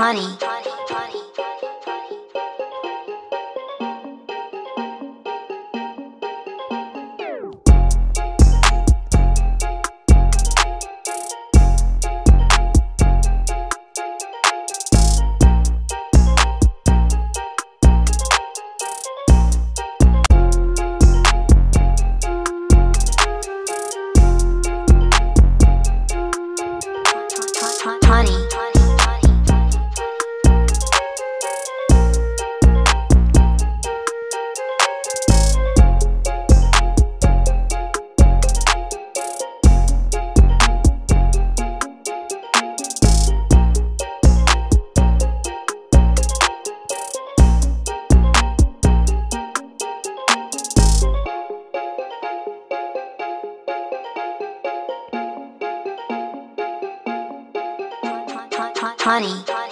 Honey. honey.